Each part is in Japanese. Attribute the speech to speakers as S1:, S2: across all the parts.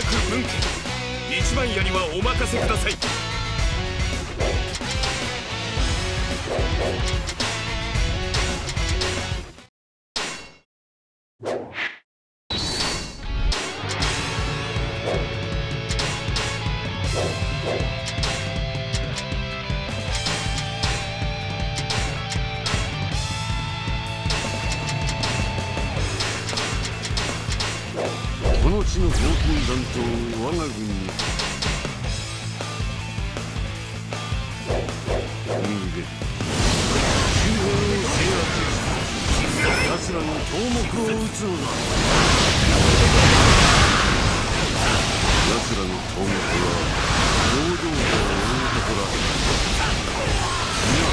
S1: 学文家一番槍はお任せください。
S2: この地の黄金弾と我が軍に海で周辺を制圧し奴らの頭目を撃つのだ奴らの頭目は堂々と大男だいや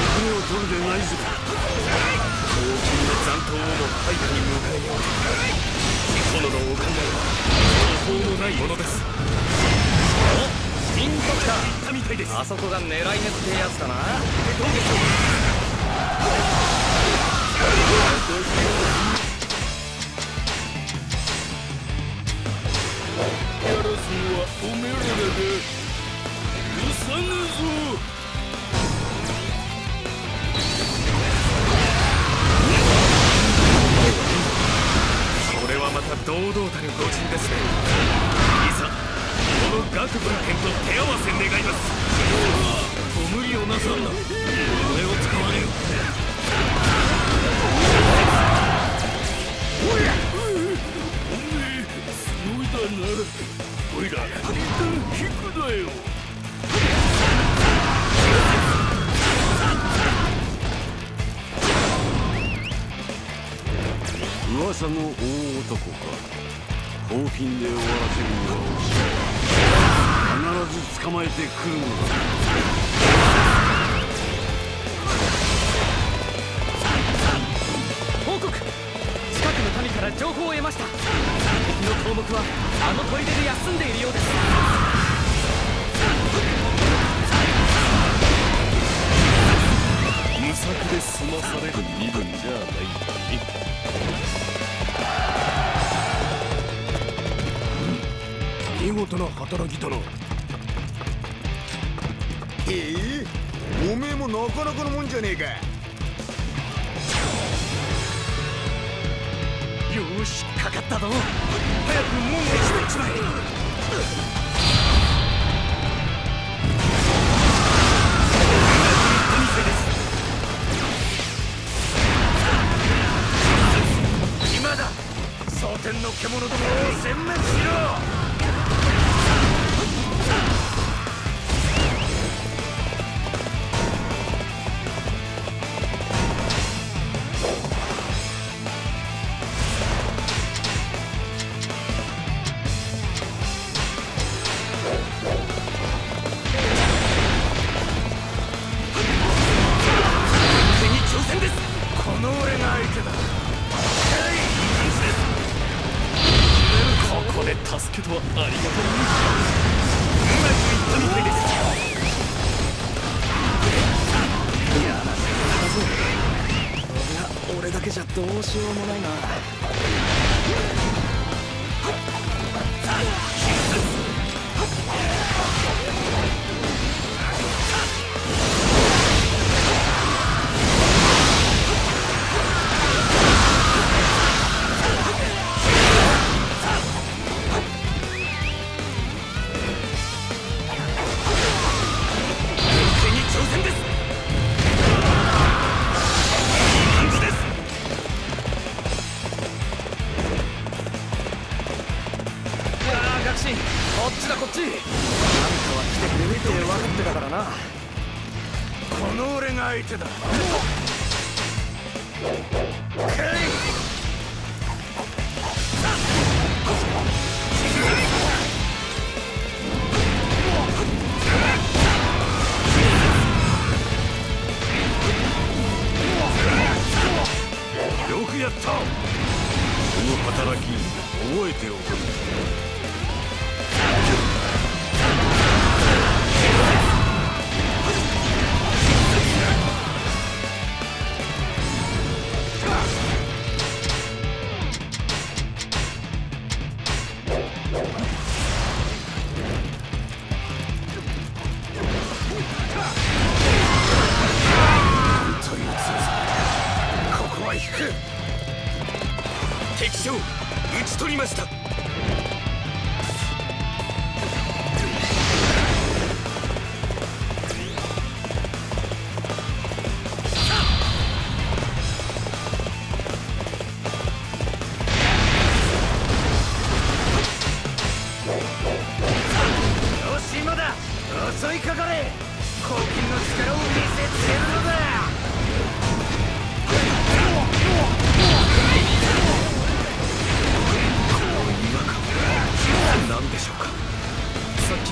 S2: 遅れを取るでないぞ
S1: 黄金の残党をも配下に迎えよう殿のお考えは途方もないものです。
S3: おピンときた
S1: 言ったみたいです。
S3: あそこが狙い目ってやつだな。
S1: どうでしょうやらすのはおめえらだ許さぬぞおいら一旦引くだよ。
S2: 噂の大男か。興奮で終わらせるには惜しい必ず捕まえてくるのだ。
S3: 報告。近くの民から情報を得ました敵の頭目はあの砦で休んでいるようです。
S1: 無策で済まされる身分じゃない。見事な働きだな
S4: へえ？おめえもなかなかのもんじゃねえか
S1: よしかかったぞ。早く門を閉めちまえどう
S3: しようもないな。って分かってたからな。
S1: この俺が相手だ。
S2: よくやった。この働き覚えておく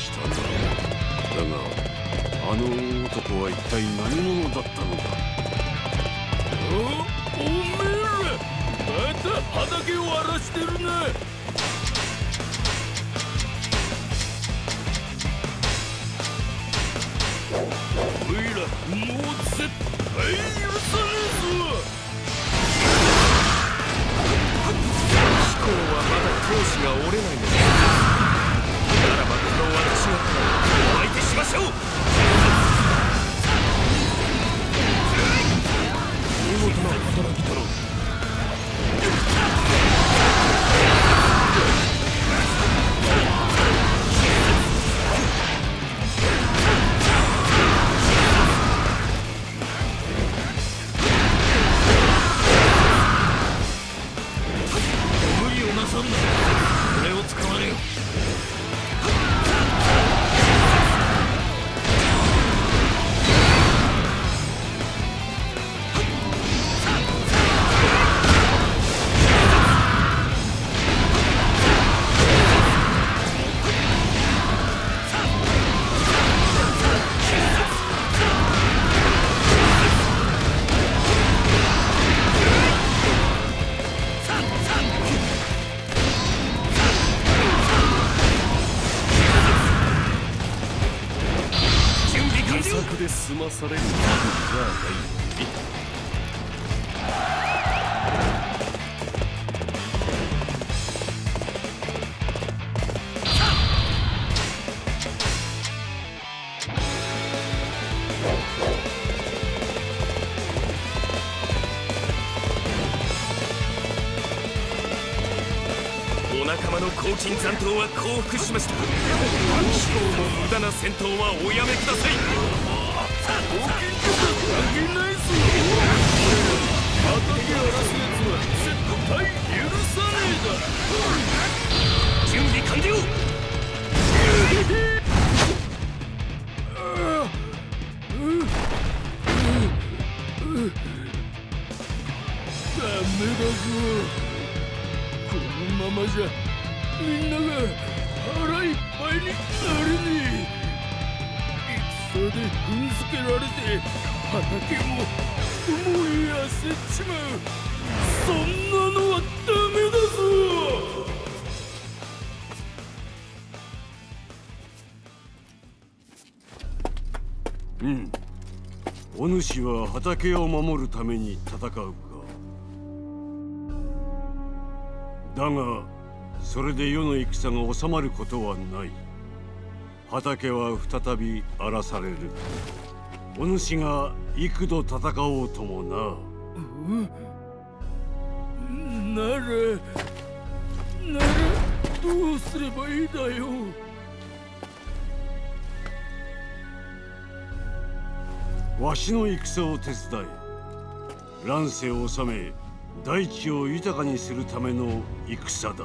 S5: 戦闘はおやめください黄金とか関係ないぞ畑荒らす奴は絶対許さまされるお仲間の黄金残党は降伏しました。無駄な戦闘はおやめください関係ないぞ。で踏んづけられて畑も燃え焦っちまう。そんなのはダメだぞ。
S2: うん。お主は畑を守るために戦うか。だがそれで世の戦が収まることはない。畑は再び荒らされる。お主が幾度戦おうともな。
S5: ならならどうすればいいだよ。
S2: わしの戦を手伝え。乱世を治め大地を豊かにするための戦だ。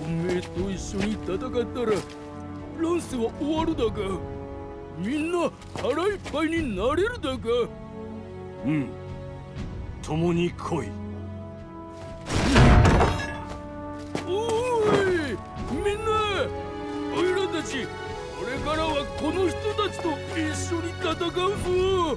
S5: おめえと一緒に戦ったらランスは終わるだがみんな腹いっぱいになれるだが。
S2: うん。共に来い。
S5: おいみんなおいらたちこれからはこの人たちと一緒に戦うぞ。